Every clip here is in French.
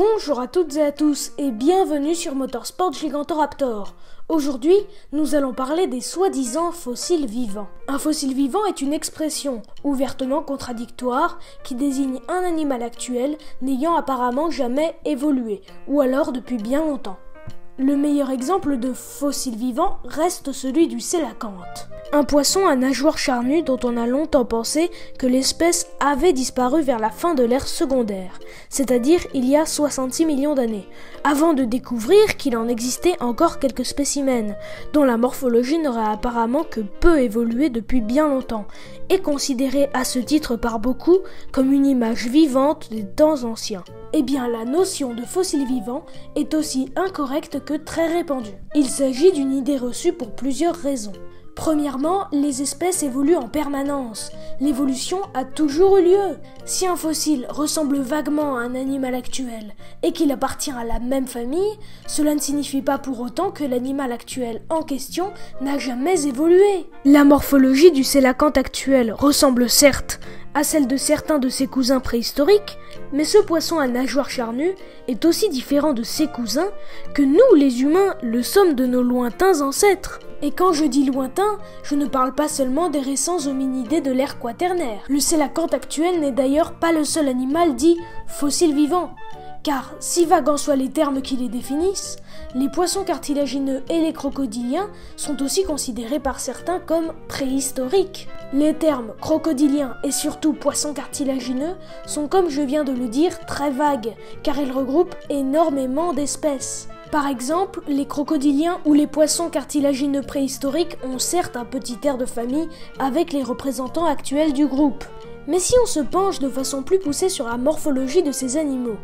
Bonjour à toutes et à tous et bienvenue sur Motorsport Gigantoraptor. Aujourd'hui, nous allons parler des soi-disant fossiles vivants. Un fossile vivant est une expression ouvertement contradictoire qui désigne un animal actuel n'ayant apparemment jamais évolué, ou alors depuis bien longtemps. Le meilleur exemple de fossile vivant reste celui du sélacanthe. Un poisson à nageoire charnue dont on a longtemps pensé que l'espèce avait disparu vers la fin de l'ère secondaire, c'est-à-dire il y a 66 millions d'années, avant de découvrir qu'il en existait encore quelques spécimens, dont la morphologie n'aurait apparemment que peu évolué depuis bien longtemps, et considéré à ce titre par beaucoup comme une image vivante des temps anciens. Eh bien, la notion de fossile vivant est aussi incorrecte que très répandue. Il s'agit d'une idée reçue pour plusieurs raisons. Premièrement, les espèces évoluent en permanence. L'évolution a toujours eu lieu. Si un fossile ressemble vaguement à un animal actuel et qu'il appartient à la même famille, cela ne signifie pas pour autant que l'animal actuel en question n'a jamais évolué. La morphologie du sélacanthe actuel ressemble certes à celle de certains de ses cousins préhistoriques, mais ce poisson à nageoire charnue est aussi différent de ses cousins que nous, les humains, le sommes de nos lointains ancêtres. Et quand je dis lointain, je ne parle pas seulement des récents hominidés de l'ère quaternaire. Le sélacanthe actuel n'est d'ailleurs pas le seul animal dit fossile vivant. Car, si vaguants soient les termes qui les définissent, les poissons cartilagineux et les crocodiliens sont aussi considérés par certains comme préhistoriques. Les termes crocodilien et surtout poissons cartilagineux sont, comme je viens de le dire, très vagues, car ils regroupent énormément d'espèces. Par exemple, les crocodiliens ou les poissons cartilagineux préhistoriques ont certes un petit air de famille avec les représentants actuels du groupe. Mais si on se penche de façon plus poussée sur la morphologie de ces animaux,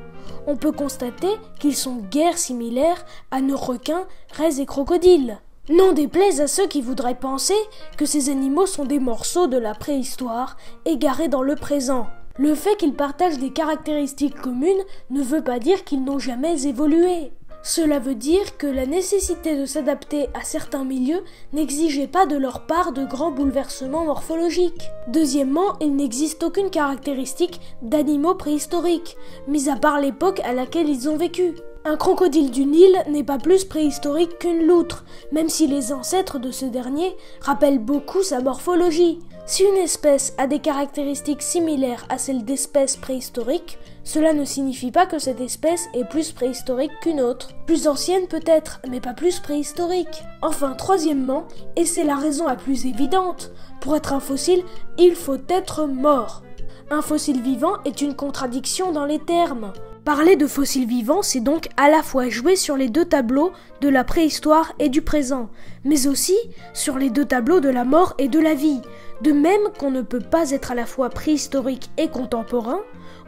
on peut constater qu'ils sont guère similaires à nos requins, raies et crocodiles. N'en déplaise à ceux qui voudraient penser que ces animaux sont des morceaux de la préhistoire égarés dans le présent. Le fait qu'ils partagent des caractéristiques communes ne veut pas dire qu'ils n'ont jamais évolué. Cela veut dire que la nécessité de s'adapter à certains milieux n'exigeait pas de leur part de grands bouleversements morphologiques. Deuxièmement, il n'existe aucune caractéristique d'animaux préhistoriques, mis à part l'époque à laquelle ils ont vécu. Un crocodile du Nil n'est pas plus préhistorique qu'une loutre, même si les ancêtres de ce dernier rappellent beaucoup sa morphologie. Si une espèce a des caractéristiques similaires à celles d'espèces préhistoriques, cela ne signifie pas que cette espèce est plus préhistorique qu'une autre. Plus ancienne peut-être, mais pas plus préhistorique. Enfin, troisièmement, et c'est la raison la plus évidente, pour être un fossile, il faut être mort. Un fossile vivant est une contradiction dans les termes. Parler de fossiles vivants, c'est donc à la fois jouer sur les deux tableaux de la préhistoire et du présent, mais aussi sur les deux tableaux de la mort et de la vie. De même qu'on ne peut pas être à la fois préhistorique et contemporain,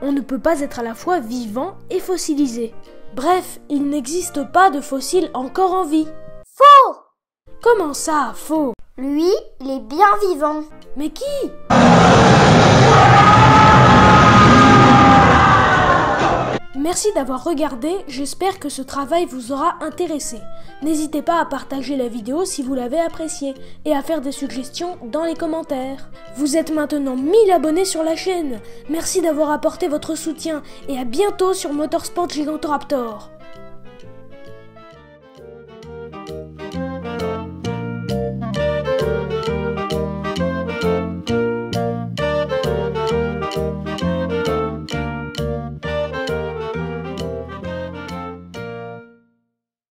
on ne peut pas être à la fois vivant et fossilisé. Bref, il n'existe pas de fossile encore en vie. Faux Comment ça, faux? Lui, il est bien vivant. Mais qui? Merci d'avoir regardé, j'espère que ce travail vous aura intéressé. N'hésitez pas à partager la vidéo si vous l'avez appréciée et à faire des suggestions dans les commentaires. Vous êtes maintenant 1000 abonnés sur la chaîne. Merci d'avoir apporté votre soutien et à bientôt sur Motorsport Gigantoraptor.